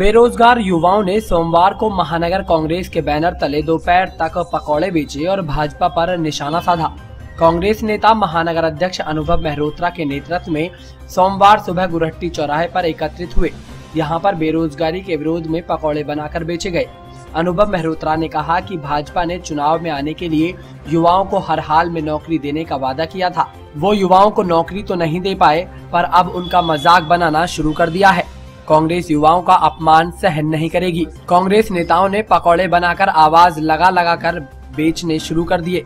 बेरोजगार युवाओं ने सोमवार को महानगर कांग्रेस के बैनर तले दोपहर तक पकौड़े बेचे और भाजपा पर निशाना साधा। कांग्रेस नेता महानगर अध्यक्ष अनुभव मेहरोत्रा के नेतृत्व में सोमवार सुबह गुरहट्टी चौराहे पर एकत्रित हुए। यहाँ पर बेरोजगारी के विरोध में पकौड़े बनाकर बेचे गए। अनुभव मेहरोत्रा ने कहा कि भाजपा ने चुनाव में आने के लिए युवाओं को हर हाल में नौकरी देने का वादा किया था। वो युवाओं को नौकरी तो नहीं दे पाए, पर अब उनका मज़ाक बनाना शुरू कर दिया है। कांग्रेस युवाओं का अपमान सहन नहीं करेगी। कांग्रेस नेताओं ने पकौड़े बनाकर आवाज़ लगा लगा कर बेचने शुरू कर दिए।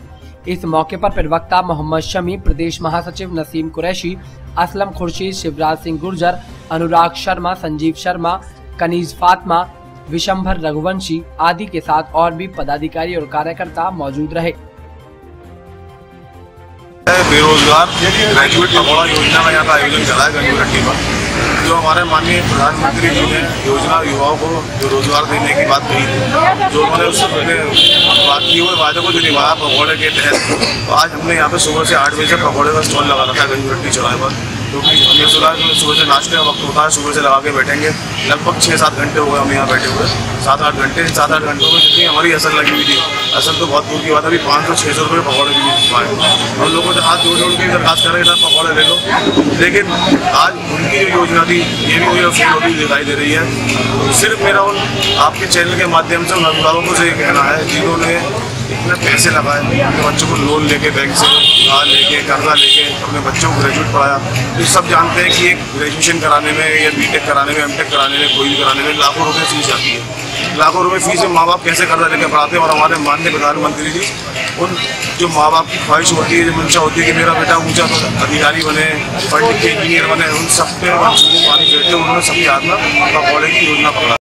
इस मौके पर प्रवक्ता मोहम्मद शमी, प्रदेश महासचिव नसीम कुरैशी, असलम खुर्शीद, शिवराज सिंह गुर्जर, अनुराग शर्मा, संजीव शर्मा, कनीज फातमा, विशंभर रघुवंशी आदि के साथ और भी पदाधिकारी और कार्यकर्ता मौजूद रहे। बेरोजगार ग्रेजुएट पकौड़ा योजना का यहाँ का आयोजन चला है पर जो हमारे माननीय प्रधानमंत्री जी ने योजना युवाओं को जो रोज़गार देने की बात कही थी जो उन्होंने उससे पहले बात की हुए वादे को जो निभाया पकौड़े के तहत तो आज हमने यहाँ पे सुबह से आठ बजे से पकौड़े का स्टॉल लगा रखा है गंजू चौराहे पर, क्योंकि हमने कि सुबह से नाश्ते का वक्त होता है, सुबह से लगा के बैठेंगे, लगभग छः सात घंटे हो गए हम यहाँ बैठे हुए, सात आठ घंटे, सात आठ घंटों में जितनी हमारी असल लगी हुई थी, असल तो बहुत दूर की बात अभी पाँच सौ, छः सौ रुपये पकौड़े भी पाए हम लोगों से हाथ जोड़ जोड़ के दरखास्त करें पकौड़े ले लो, लेकिन आज उनकी जो योजना थी ये भी मुझे उसकी होती दिखाई दे रही है। सिर्फ़ मेरा उन आपके चैनल के माध्यम से उन अभिभावकों से ये कहना है जिन्होंने इतने पैसे लगाए अपने बच्चों को लोन लेके बैंक से कार लेके कर्जा लेके अपने बच्चों को ग्रेजुएट पढ़ाया। तो सब जानते हैं कि एक ग्रेजुएशन कराने में या बीटेक कराने में एमटेक कराने में कोई भी कराने में लाखों रुपये फ़ीस जाती है। लाखों रुपए फ़ीस में माँ बाप कैसे कर्जा लेके पढ़ाते हैं और हमारे माननीय प्रधानमंत्री जी, उन जो माँ बाप की ख्वाहिश होती है, जो मंशा होती है कि मेरा बेटा ऊँचा तो अधिकारी बने, पढ़ लिख के इंजीनियर बने, उन सब पे पानी फेरते उन्होंने सबके हाथ कॉलेज की योजना पकड़ा